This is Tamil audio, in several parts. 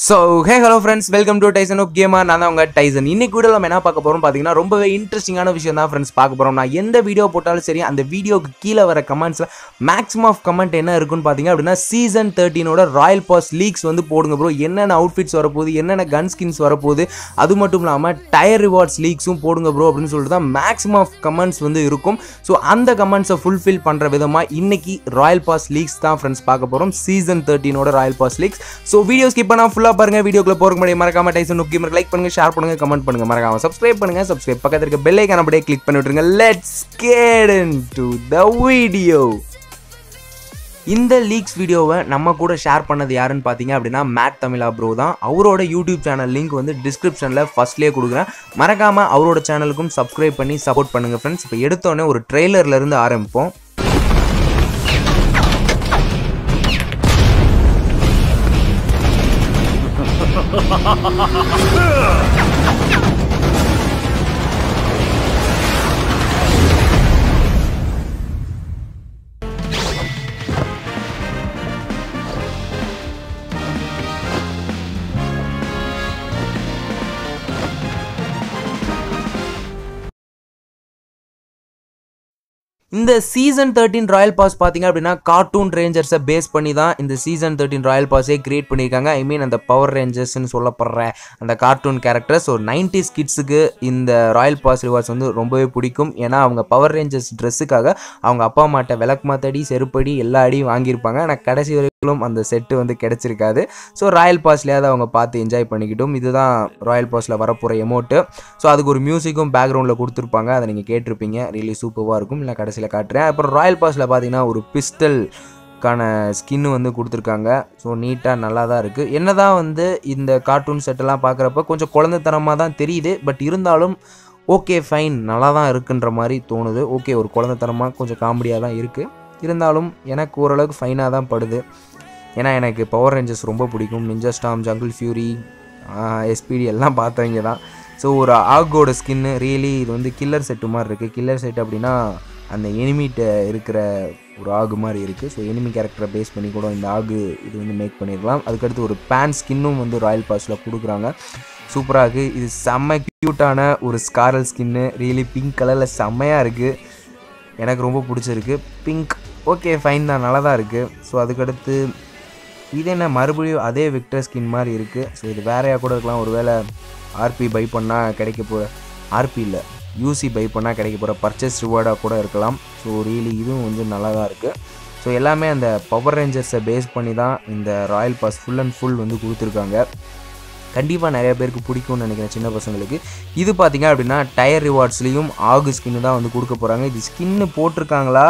So hey hello friends welcome to Tyson of gamer நான் தான் உங்கள் டைசன் இன்னைக்கு கூட நம்ம என்ன பார்க்க போகிறோம் பார்த்தீங்கன்னா ரொம்பவே இன்ட்ரெஸ்டிங்கான விஷயம் தான் ஃப்ரெண்ட்ஸ் பார்க்க போகிறோம் நான் எந்த வீடியோ போட்டாலும் சரி அந்த வீடியோக்கு கீழே வர கமெண்ட்ஸில் மேக்ஸிமம் ஆஃப் கமெண்ட் என்ன இருக்குன்னு பார்த்தீங்க அப்படின்னா சீசன் தேர்ட்டினோட ராயல் பாஸ் லீக்ஸ் வந்து போடுங்க ப்ரோ என்னென்ன அவுட்ஃபிட்ஸ் வரப்போகுது என்னென்ன கன் ஸ்கின்ஸ் வரப்போகுது அது மட்டும் இல்லாமல் டயர் ரிவார்ட்ஸ் லீக்ஸும் போடுங்க ப்ரோ அப்படின்னு சொல்லிட்டு தான் மேக்ஸிமம் ஆஃப் கமெண்ட்ஸ் வந்து இருக்கும். ஸோ அந்த கமெண்ட்ஸை ஃபுல்ஃபில் பண்ணுற விதமாக இன்னைக்கு ராயல் பாஸ் லீக்ஸ் தான் ஃப்ரெண்ட்ஸ் பார்க்க போகிறோம் season தேர்ட்டீனோட royal pass leaks so video skip பண்ணால் ஃபுல்லாக பாருங்க வீடியோக்குள்ள போகிற முடியும் மறக்காம டைசன் நோக்கி லைக் பண்ணுங்கள் ஷேர் பண்ணுங்கள் கமெண்ட் பண்ணுங்கள் மறக்காம சப்ஸ்கிரைப் பண்ணுங்கள் சப்ஸ்கிரைப் பக்கத்தில் இருக்க பெல் ஐக்கான அப்படியே கிளிக் பண்ணி விட்டுருங்க. Let's get to the video இந்த லீக்ஸ் வீடியோவை நம்ம கூட ஷேர் பண்ணது யாருன்னு பார்த்தீங்க அப்படின்னா மேட் தமிழா ப்ரோ தான். அவரோட யூடியூப் சேனல் லிங்க் வந்து டிஸ்கிரிப்ஷனில் ஃபர்ஸ்ட்லேயே கொடுக்குறேன். மறக்காமல் அவரோட சேனலுக்கும் சப்ஸ்கிரைப் பண்ணி சப்போர்ட் பண்ணுங்கள் ஃப்ரெண்ட்ஸ் இப்போ எடுத்தோடனே ஒரு ட்ரெய்லர்ல இருந்து ஆரம்பிப்போம். Ha ha ha ha ha ha! இந்த சீசன் தேர்ட்டின் ராயல் பாஸ் பார்த்தீங்க அப்படின்னா கார்ட்டூன் ரேஞ்சர்ஸை பேஸ் பண்ணி தான் இந்த சீசன் தேர்ட்டின் ராயல் பாஸே கிரியேட் பண்ணியிருக்காங்க. ஐ மீன் அந்த பவர் ரேஞ்சர்ஸ்னு சொல்லப்படுற அந்த கார்ட்டூன் கேரக்டர் ஸோ நைன்டி கிட்ஸுக்கு இந்த ராயல் பாஸ் ரிவார்ட்ஸ் வந்து ரொம்பவே பிடிக்கும். ஏன்னா அவங்க பவர் ரேஞ்சர்ஸ் ட்ரெஸ்ஸுக்காக அவங்க அப்பா அம்மாட்ட விளக்கு மாத்தடி செருப்படி எல்லா அடியும் வாங்கியிருப்பாங்க. ஆனால் கடைசி வரைக்கும் அந்த செட்டு வந்து கிடச்சிருக்காது. ஸோ ராயல் பாஸ்லேயாவது அவங்க பார்த்து என்ஜாய் பண்ணிக்கிட்டும். இதுதான் ராயல் பாஸில் வரப்போகிற எமௌண்ட்டு ஸோ அதுக்கு ஒரு மியூசிக்கும் பேக்ரவுண்டில் கொடுத்துருப்பாங்க. அதை நீங்கள் கேட்டிருப்பீங்க. ரியலி சூப்பராக இருக்கும். இல்லை கடைசி கடைசியில் காட்டுறேன். அப்புறம் ராயல் பாஸில் பார்த்தீங்கன்னா ஒரு பிஸ்டல் க்கான ஸ்கின்னு வந்து கொடுத்துருக்காங்க. ஸோ நீட்டாக நல்லா தான் இருக்குது என்ன தான் வந்து இந்த கார்ட்டூன் செட்டெல்லாம் பார்க்குறப்ப கொஞ்சம் குழந்தைத்தனமாக தான் தெரியுது. பட் இருந்தாலும் ஓகே ஃபைன் நல்லா தான் இருக்குன்ற மாதிரி தோணுது. ஓகே ஒரு குழந்தைத்தனமாக கொஞ்சம் காமெடியாக தான் இருக்குது இருந்தாலும் எனக்கு ஓரளவுக்கு ஃபைனாக தான் படுது. ஏன்னா எனக்கு பவர் ரேஞ்சர்ஸ் ரொம்ப பிடிக்கும். Ninja storm jungle fury SPD எல்லாம் பார்த்தவங்க தான். ஸோ ஒரு ஆகோட ஸ்கின்னு ரியலி இது வந்து கில்லர் செட்டு மாதிரி இருக்குது கில்லர் செட் அப்படின்னா அந்த எனிமிட்ட இருக்கிற ஒரு ஆகு மாதிரி இருக்குது ஸோ எனிமி கேரக்டரை பேஸ் பண்ணி கூட இந்த ஆகு இது வந்து மேக் பண்ணிடலாம். அதுக்கடுத்து ஒரு பேன் ஸ்கின்னும் வந்து ராயல் பாஸில் கொடுக்குறாங்க. சூப்பராக இருக்குது இது செம்ம க்யூட்டான ஒரு ஸ்காரல் ஸ்கின்னு ரியலி பிங்க் கலரில் செம்மையாக இருக்குது எனக்கு ரொம்ப பிடிச்சிருக்கு. பிங்க் ஓகே ஃபைன் தான். நல்லா தான் இருக்குது ஸோ அதுக்கடுத்து இது என்ன? மறுபடியும் அதே விக்டர் ஸ்கின் மாதிரி இருக்குது ஸோ இது வேறையாக கூட இருக்கலாம். ஒருவேளை ஆர்பி பை பண்ணால் கிடைக்க போகிற ஆர்பி இல்லை. யூசி பை பண்ணால் கிடைக்க போகிற பர்ச்சேஸ் ரிவார்டாக கூட இருக்கலாம். ஸோ ரியலி இதுவும் வந்து நல்லா தான் இருக்குது ஸோ எல்லாமே அந்த பவர் ரேஞ்சர்ஸை பேஸ் பண்ணி தான் இந்த royal pass full and full வந்து கொடுத்துருக்காங்க. கண்டிப்பாக நிறைய பேருக்கு பிடிக்கும்னு நினைக்கிறேன் சின்ன பசங்களுக்கு. இது பார்த்தீங்க அப்படின்னா டயர் ரிவார்ட்ஸ்லேயும் ஆகு ஸ்கின்னு தான் வந்து கொடுக்க போகிறாங்க இது ஸ்கின்னு போட்டிருக்காங்களா?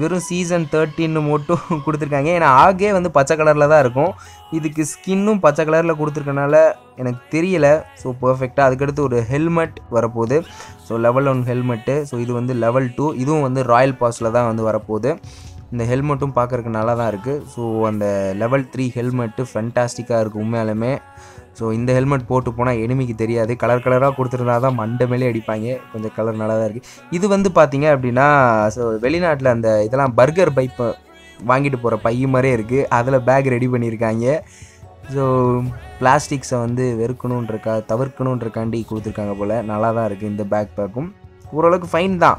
வெறும் சீசன் தேர்ட்டின்னு மட்டும் கொடுத்துருக்காங்க. ஏன்னா ஆகே வந்து பச்சை கலரில் தான் இருக்கும். இதுக்கு ஸ்கின்னும் பச்சை கலரில் கொடுத்துருக்கனால எனக்கு தெரியலை. ஸோ பர்ஃபெக்டாக அதுக்கடுத்து ஒரு ஹெல்மெட் வரப்போகுது. So level one helmet so இது வந்து லெவல் டூ இதுவும் வந்து ராயல் பாஸில் தான் வந்து வரப்போகுது. இந்த ஹெல்மெட்டும் பார்க்குறதுக்கு நல்லா தான் இருக்குது ஸோ அந்த லெவல் த்ரீ ஹெல்மெட்டு ஃபென்டாஸ்டிக்காக இருக்குது உண்மையாலுமே. ஸோ இந்த ஹெல்மெட் போட்டு போனால் எனிமிக்கு தெரியாது. கலர் கலராக கொடுத்துருந்தா தான் மண்டை மேலே அடிப்பாங்க. கொஞ்சம் கலர் நல்லா தான் இருக்குது இது வந்து பார்த்தீங்க அப்படின்னா ஸோ வெளிநாட்டில் அந்த இதெல்லாம் பர்கர் பைப்பு வாங்கிட்டு போகிற பைய மாதிரியே இருக்குது அதில் பேக் ரெடி பண்ணியிருக்காங்க ஸோ பிளாஸ்டிக்ஸை வந்து வெறுக்கணுன்றக்கா தவிர்க்கணுன்றக்காண்டி கொடுத்துருக்காங்க போல். நல்லா தான் இருக்குது இந்த பேக் பேக்கும் ஓரளவுக்கு ஃபைன் தான்.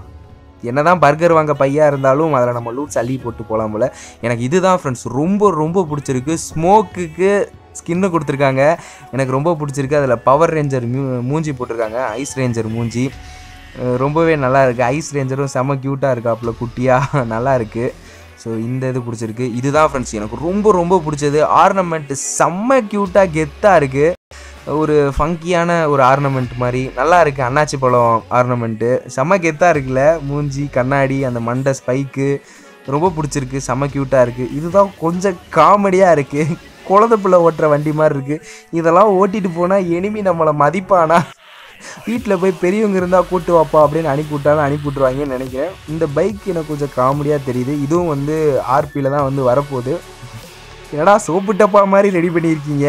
என்ன தான் பர்கர் வாங்க பையாக இருந்தாலும் அதில் நம்ம லூட்ஸ் அள்ளி போட்டு போகலாம் போல். எனக்கு இதுதான் ஃப்ரெண்ட்ஸ் ரொம்ப ரொம்ப பிடிச்சிருக்கு. ஸ்மோக்குக்கு ஸ்கின்னு கொடுத்துருக்காங்க. எனக்கு ரொம்ப பிடிச்சிருக்கு. அதில் பவர் ரேஞ்சர் மூ மூஞ்சி போட்டிருக்காங்க. ஐஸ் ரேஞ்சர் மூஞ்சி. ரொம்பவே நல்லா இருக்குது ஐஸ் ரேஞ்சரும் செம க்யூட்டாக இருக்காப்புல குட்டியாக நல்லா இருக்குது ஸோ இந்த இது பிடிச்சிருக்கு. இதுதான் ஃப்ரெண்ட்ஸ் எனக்கு ரொம்ப ரொம்ப பிடிச்சது. ஆர்னமெண்ட்டு செம்ம க்யூட்டாக கெத்தாக இருக்குது ஒரு ஃபங்கியான ஒரு ஆர்னமெண்ட் மாதிரி. நல்லா இருக்குது அண்ணாச்சி பழம் ஆர்னமெண்ட்டு செம்ம கெத்தாக இருக்குல்ல? மூஞ்சி கண்ணாடி அந்த மண்டை ஸ்பைக்கு ரொம்ப பிடிச்சிருக்கு. செம்ம க்யூட்டாக இருக்குது இதுதான் கொஞ்சம் காமெடியாக இருக்குது குழந்த பிள்ளை ஓட்டுற வண்டி மாதிரி இருக்குது இதெல்லாம் ஓட்டிட்டு போனால் எனிமி நம்மளை மதிப்பானா? வீட்டில் போய் பெரியவங்க இருந்தால் கூட்டு வாப்பா அப்படின்னு அனுப்பி விட்டாலும் அனுப்பி விட்ருவாங்கன்னு நினைக்கிறேன். இந்த பைக் எனக்கு கொஞ்சம் காமெடியாக தெரியுது. இதுவும் வந்து ஆர்பியில் தான் வந்து வரப்போகுது. என்னடா சோப்பு டப்பா மாதிரி ரெடி பண்ணியிருக்கீங்க?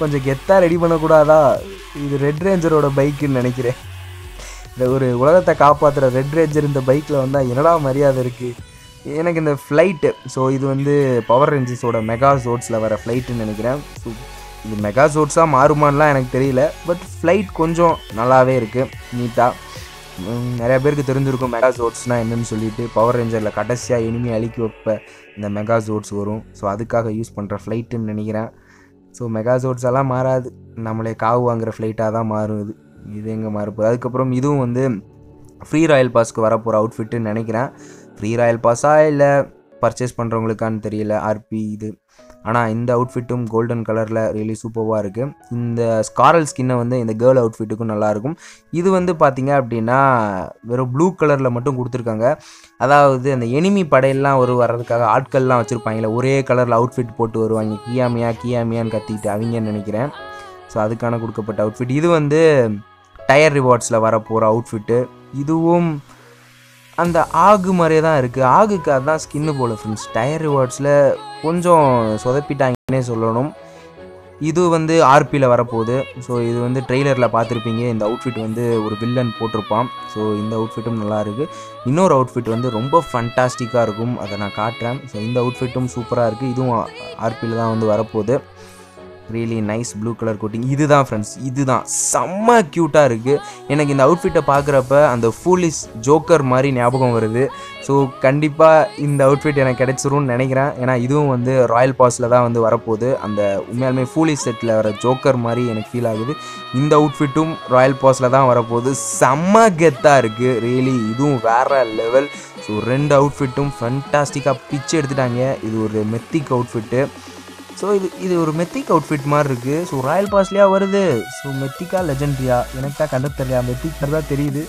கொஞ்சம் கெத்தாக ரெடி பண்ணக்கூடாதா? இது ரெட் ரேஞ்சரோட பைக்குன்னு நினைக்கிறேன். இந்த ஒரு உலகத்தை காப்பாற்றுற ரெட் ரேஞ்சர் இந்த பைக்கில் வந்தால் என்னடா மரியாதை இருக்குது எனக்கு இந்த ஃப்ளைட்டு ஸோ இது வந்து பவர் ரேஞ்சர்ஸோட மெகா ஜோட்ஸில் வர ஃப்ளைட்டுன்னு நினைக்கிறேன். ஸோ இது மெகாசோட்ஸாக மாறுமான்லாம் எனக்கு தெரியல. பட் ஃப்ளைட் கொஞ்சம் நல்லாவே இருக்குது நீட்டாக நிறையா பேருக்கு தெரிஞ்சிருக்கும் மெகா ஜோட்ஸ்னால் என்னென்னு சொல்லிட்டு. பவர் ரேஞ்சரில் கடைசியாக இனிமே அழிக்க வைப்ப இந்த மெகா ஜோட்ஸ் வரும். ஸோ அதுக்காக யூஸ் பண்ணுற ஃப்ளைட்டுன்னு நினைக்கிறேன். ஸோ மெகா எல்லாம் மாறாது. நம்மளே காவு வாங்குகிற ஃப்ளைட்டாக தான் மாறும் இது. இது எங்கே மாறப்போகுது? அதுக்கப்புறம் இதுவும் வந்து ஃப்ரீ ராயல் பாஸ்க்கு வரப்போகிற அவுட்ஃபிட்டுன்னு நினைக்கிறேன். ஃப்ரீ ராயல் பாஸா இல்லை பர்ச்சேஸ் பண்ணுறவங்களுக்கான்னு தெரியல ஆர்பி இது. ஆனால் இந்த அவுட்ஃபிட்டும் கோல்டன் கலரில் ரியலி சூப்பராக இருக்குது இந்த ஸ்காரல் ஸ்கின்னை வந்து இந்த கேர்ள் அவுட்ஃபிட்டுக்கும் நல்லாயிருக்கும் இது வந்து பார்த்திங்க அப்படின்னா வெறும் ப்ளூ கலரில் மட்டும் கொடுத்துருக்காங்க. அதாவது அந்த எனிமி படையெல்லாம் ஒரு வர்றதுக்காக ஆட்கள்லாம் வச்சுருப்பாங்களே ஒரே கலரில் அவுட்ஃபிட் போட்டு வருவாங்க. கியாமியா கியாமியான்னு கத்திக்கிட்டு அவங்கன்னு நினைக்கிறேன். ஸோ அதுக்கான கொடுக்கப்பட்ட அவுட்ஃபிட் இது வந்து டயர் ரிவார்ட்ஸில் வரப்போகிற அவுட்ஃபிட்டு இதுவும் அந்த ஆகு மாதிரியே தான் இருக்குது ஆகுக்கு அதுதான் ஸ்கின்னு போல் ஃப்ரெண்ட்ஸ் டயர் ரிவார்ட்ஸில் கொஞ்சம் சொதப்பிட்டாங்கன்னே சொல்லணும். இது வந்து ஆர்பியில் வரப்போகுது. ஸோ இது வந்து ட்ரெய்லரில் பார்த்துருப்பீங்க. இந்த அவுட்ஃபிட் வந்து ஒரு வில்லன் போட்டிருப்பான். ஸோ இந்த அவுட்ஃபிட்டும் நல்லா இருக்குது இன்னொரு அவுட்ஃபிட் வந்து ரொம்ப ஃபண்டாஸ்டிக்காக இருக்கும். அதை நான் காட்டுறேன். ஸோ இந்த அவுட்ஃபிட்டும் சூப்பராக இருக்குது இதுவும் ஆர்பியில் தான் வந்து வரப்போகுது. Really nice blue colour coating இதுதான் ஃப்ரெண்ட்ஸ் இதுதான். செம்ம க்யூட்டாக இருக்குது எனக்கு இந்த அவுட்ஃபிட்டை பார்க்குறப்ப அந்த ஃபூலிஸ் ஜோக்கர் மாதிரி ஞாபகம் வருது. ஸோ கண்டிப்பாக இந்த அவுட்ஃபிட் எனக்கு கிடைச்சிரும்னு நினைக்கிறேன். ஏன்னா இதுவும் வந்து ராயல் பாஸில் தான் வந்து வரப்போகுது. அந்த உண்மையாலுமே ஃபூலிஸ் செட்டில் வர ஜோக்கர் மாதிரி எனக்கு ஃபீல் ஆகுது. இந்த அவுட்ஃபிட்டும் ராயல் பாஸில் தான் வரப்போகுது. செம்ம கெத்தாக இருக்குது ரியலி இதுவும் வேறு லெவல் ஸோ ரெண்டு அவுட்ஃபிட்டும் ஃபண்டாஸ்டிக்காக பிச்சு எடுத்துட்டாங்க. இது ஒரு மெத்திக் அவுட்ஃபிட்டு ஸோ இது இது ஒரு மெத்திக் அவுட்ஃபிட் மாதிரி இருக்குது ஸோ ராயல் பாஸ்லேயா வருது. ஸோ மெத்திக்கா லெஜெண்ட்ரியா எனக்கு தான் கண்டு தெரியல. மெத்திக் தான் தெரியுது.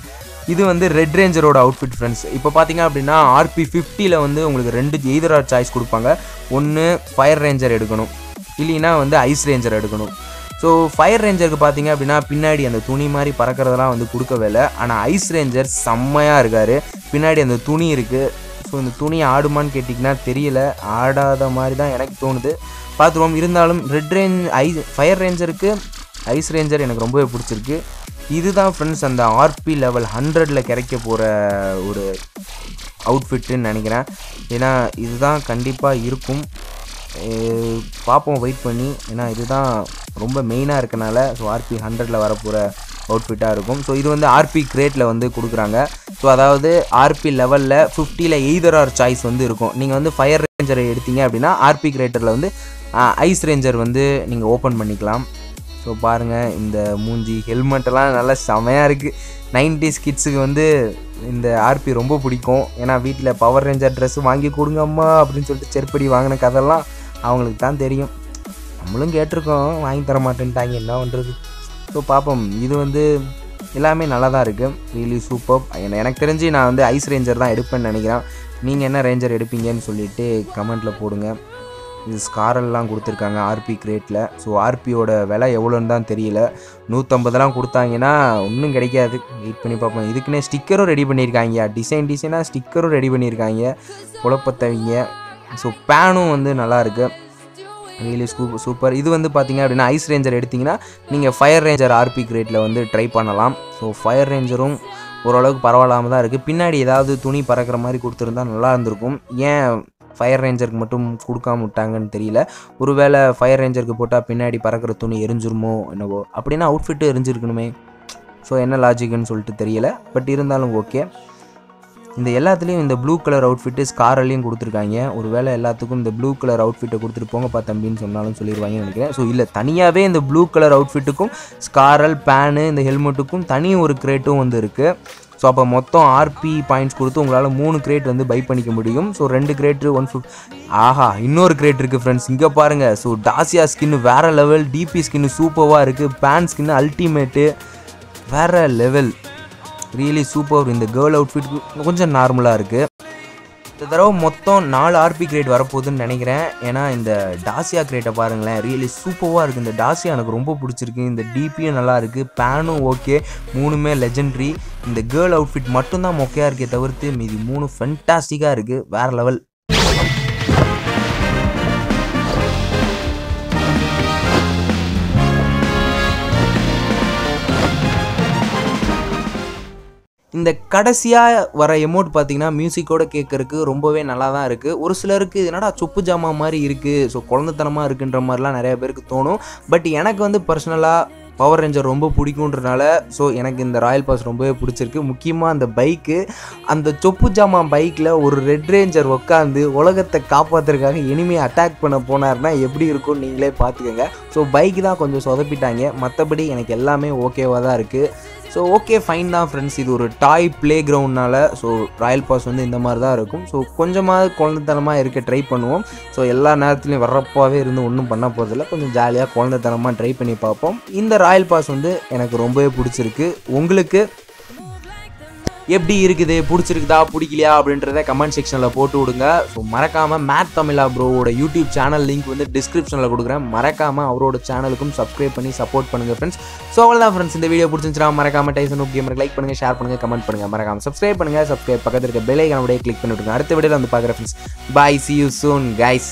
இது வந்து ரெட் ரேஞ்சரோட அவுட்ஃபிட் ஃப்ரெண்ட்ஸ் இப்போ பார்த்தீங்க அப்படின்னா ஆர்பி ஃபிஃப்டியில் வந்து உங்களுக்கு ரெண்டு எய்தரா சாய்ஸ் கொடுப்பாங்க. ஒன்று ஃபயர் ரேஞ்சர் எடுக்கணும். இல்லைன்னா வந்து ஐஸ் ரேஞ்சர் எடுக்கணும். ஸோ ஃபயர் ரேஞ்சருக்கு பார்த்தீங்க அப்படின்னா பின்னாடி அந்த துணி மாதிரி பறக்கிறதெல்லாம் வந்து கொடுக்கவே இல்லை. ஆனால் ஐஸ் ரேஞ்சர் செம்மையாக இருக்கார். பின்னாடி அந்த துணி இருக்குது ஸோ இந்த துணி ஆடுமான்னு கேட்டிங்கன்னா தெரியல. ஆடாத மாதிரி தான் எனக்கு தோணுது. பார்த்துருவோம். இருந்தாலும் ரெட் ரேஞ்ச் ஐ ஃபயர் ரேஞ்சருக்கு ஐஸ் ரேஞ்சர் எனக்கு ரொம்பவே பிடிச்சிருக்கு. இதுதான் ஃப்ரெண்ட்ஸ் அந்த ஆர்பி லெவல் ஹண்ட்ரடில் கிடைக்க போகிற ஒரு அவுட்ஃபிட்டுன்னு நினைக்கிறேன். ஏன்னா இதுதான் கண்டிப்பாக இருக்கும். பார்ப்போம் வெயிட் பண்ணி. ஏன்னா இதுதான் ரொம்ப மெயினாக இருக்கனால ஸோ ஆர்பி ஹண்ட்ரடில் வரப்போகிற அவுட்ஃபிட்டாக இருக்கும். ஸோ இது வந்து ஆர்பி கிரேட்டில் வந்து கொடுக்குறாங்க. ஸோ அதாவது ஆர்பி லெவலில் ஃபிஃப்டியில் எய்தர் ஆர் சாய்ஸ் வந்து இருக்கும். நீங்கள் வந்து ஃபயர் ரேஞ்சரை எடுத்தீங்க அப்படின்னா ஆர்பி கிரேட்டரில் வந்து ஐஸ் ரேஞ்சர் வந்து நீங்கள் ஓப்பன் பண்ணிக்கலாம். ஸோ பாருங்கள் இந்த மூஞ்சி ஹெல்மெட்டெல்லாம் நல்லா செமையாக இருக்குது நைன்டிஸ் கிட்ஸுக்கு வந்து இந்த ஆர்பி ரொம்ப பிடிக்கும். ஏன்னா வீட்டில் பவர் ரேஞ்சர் ட்ரெஸ் வாங்கி கொடுங்க அம்மா அப்படின்னு சொல்லிட்டு செருப்படி வாங்கின கதெல்லாம் அவங்களுக்கு தான் தெரியும். நம்மளும் கேட்டிருக்கோம் வாங்கி தர மாட்டேன்ட்டாங்க என்ன பண்ணுறது ஸோ பார்ப்போம் இது வந்து எல்லாமே நல்லா தான் இருக்குது ரியலி சூப்பர் எனக்கு தெரிஞ்சு நான் வந்து ஐஸ் ரேஞ்சர் தான் எடுப்பேன்னு நினைக்கிறேன். நீங்கள் என்ன ரேஞ்சர் எடுப்பீங்கன்னு சொல்லிட்டு கமெண்ட்டில் போடுங்க. இது ஸ்காரெல்லாம் கொடுத்துருக்காங்க ஆர்பி கிரேட்டில் ஸோ ஆர்பியோட விலை எவ்வளோன்னு தான் தெரியல. நூற்றம்பதெல்லாம் கொடுத்தாங்கன்னா ஒன்றும் கிடைக்காது. வெயிட் பண்ணி பார்ப்போம் இதுக்குன்னே ஸ்டிக்கரும் ரெடி பண்ணியிருக்காங்க. டிசைன் டிசைனாக ஸ்டிக்கரும் ரெடி பண்ணியிருக்காங்க. குழப்பத்தவங்க. ஸோ பேனும் வந்து நல்லா இருக்குது ரியலி சூப் சூப்பர் இது வந்து பார்த்தீங்க அப்படின்னா ஐஸ் ரேஞ்சர் எடுத்திங்கன்னா நீங்கள் ஃபயர் ரேஞ்சர் ஆர்பி கிரேட்டில் வந்து ட்ரை பண்ணலாம். ஸோ ஃபயர் ரேஞ்சரும் ஓரளவுக்கு பரவாயில்லாமல் தான் இருக்குது பின்னாடி ஏதாவது துணி பறக்கிற மாதிரி கொடுத்துருந்தா நல்லா இருந்திருக்கும். ஏன் ஃபயர் ரேஞ்சருக்கு மட்டும் கொடுக்காம விட்டாங்கன்னு தெரியல. ஒருவேளை ஃபயர் ரேஞ்சருக்கு போட்டால் பின்னாடி பறக்கிற துணி எரிஞ்சிருமோ என்னவோ. அப்படின்னா அவுட்ஃபிட்டு எரிஞ்சிருக்கணுமே ஸோ என்ன லாஜிக்குன்னு சொல்லிட்டு தெரியல. பட் இருந்தாலும் ஓகே இந்த எல்லாத்துலேயும் இந்த ப்ளூ கலர் அவுட்ஃபிட்டு ஸ்காரலையும் கொடுத்துருக்காங்க. ஒரு வேளை எல்லாத்துக்கும் இந்த ப்ளூ கலர் அவுட்ஃபிட்டை கொடுத்துட்டு போங்கப்பா தம்பின்னு சொன்னாலும் சொல்லிடுவாங்கன்னு நினைக்கிறேன். ஸோ இல்லை தனியாகவே இந்த ப்ளூ கலர் அவுட்ஃபிட்டுக்கும் ஸ்காரல் பேனு இந்த ஹெல்மெட்டுக்கும் தனி ஒரு கிரேட்டும் வந்து இருக்குது ஸோ அப்போ மொத்தம் ஆர்பி பாயிண்ட்ஸ் கொடுத்து உங்களால் மூணு கிரேட் வந்து பை பண்ணிக்க முடியும். ஸோ ரெண்டு கிரேட்டு ஒன் ஃபிஃப்ட் ஆஹா இன்னொரு கிரேட் இருக்குது ஃப்ரெண்ட்ஸ் இங்கே பாருங்கள் ஸோ டாசியா ஸ்கின்னு வேறு லெவல் டிபி ஸ்கின்னு சூப்பராக இருக்குது பேன் ஸ்கின்னு அல்டிமேட்டு வேறு லெவல் ரியலி சூப்பர் இந்த கேர்ள் அவுட்ஃபிட் கொஞ்சம் நார்மலாக இருக்குது இந்த தடவை மொத்தம் நாலு ஆர்பி கிரேட் வரப்போகுதுன்னு நினைக்கிறேன். ஏன்னா இந்த டாசியா கிரேட்டை பாருங்களேன் ரியலி சூப்பராக இருக்குது இந்த டாசியா எனக்கு ரொம்ப பிடிச்சிருக்கு. இந்த டிபியும் நல்லா இருக்குது பேனும் ஓகே மூணுமே லெஜெண்ட்ரி இந்த கேர்ள் அவுட்ஃபிட் மட்டும்தான் மொக்கையாக இருக்கே தவிர்த்து மீதி மூணு ஃபென்டாஸ்டிக்காக இருக்குது வேறு லெவல் இந்த கடைசியாக வர எமௌண்ட் பார்த்தீங்கன்னா மியூசிக்கோட கேட்குறக்கு ரொம்பவே நல்லா தான் இருக்குது ஒரு சிலருக்கு இது என்னடா சொப்பு ஜாமா மாதிரி இருக்குது ஸோ குழந்தைத்தனமாக இருக்குன்ற மாதிரிலாம் நிறைய பேருக்கு தோணும். பட் எனக்கு வந்து பர்சனலாக பவர் ரேஞ்சர் ரொம்ப பிடிக்குன்றனால ஸோ எனக்கு இந்த ராயல் பாஸ் ரொம்பவே பிடிச்சிருக்கு. முக்கியமாக அந்த பைக்கு அந்த சொப்பு ஜாமான் பைக்கில் ஒரு ரெட் ரேஞ்சர் உட்காந்து உலகத்தை காப்பாற்றுறதுக்காக இனிமேல் அட்டாக் பண்ண போனார்னா எப்படி இருக்கும்னு நீங்களே பார்த்துக்கோங்க ஸோ பைக் தான் கொஞ்சம் சொதப்பிட்டாங்க. மற்றபடி எனக்கு எல்லாமே ஓகேவாக தான் இருக்குது ஸோ ஓகே ஃபைன் தான் ஃப்ரெண்ட்ஸ் இது ஒரு டாய் ப்ளே கிரவுண்ட்னால ஸோ ராயல் பாஸ் வந்து இந்த மாதிரி தான் இருக்கும். ஸோ கொஞ்சமாக குழந்தைத்தனமாக இருக்க ட்ரை பண்ணுவோம். ஸோ எல்லா நேரத்துலையும் வர்றப்பாவே இருந்து ஒன்றும் பண்ண போகிறதில்ல கொஞ்சம் ஜாலியாக குழந்தைத்தனமாக ட்ரை பண்ணி பார்ப்போம். இந்த ராயல் பாஸ் வந்து எனக்கு ரொம்பவே பிடிச்சிருக்கு. உங்களுக்கு? எப்படி இருக்குது பிடிச்சிருக்குதா பிடிக்கலையா அப்படின்றத கமெண்ட் செக்ஷனில் போட்டு விடுங்க. ஸோ மறக்காமல் மேத் தமிழா ப்ரோவோட யூடியூப் சேனல் லிங்க் வந்து டிஸ்கிரிப்ஷனில் கொடுக்குறேன். மறக்காமல் அவரோட சேனலுக்கும் சப்ஸ்கிரைப் பண்ணி சப்போர்ட் பண்ணுங்கள் ஃப்ரெண்ட்ஸ் ஸோ அவ்வளோதான் ஃப்ரெண்ட்ஸ் இந்த வீடியோ பிடிச்சிருந்துச்சுனா மறக்காம டைசன் ஓகே லைக் பண்ணுங்கள் ஷேர் பண்ணுங்கள் கமெண்ட் பண்ணுங்கள் மறக்காம சப்ஸ்கிரைப் பண்ணுங்கள் சப்ஸ்கிரைப் பக்கத்தில் இருக்க பெல் ஐக்கான கிளிக் பண்ணி அடுத்த வீடியோவில் வந்து பார்க்குறேன் friends bye see you soon guys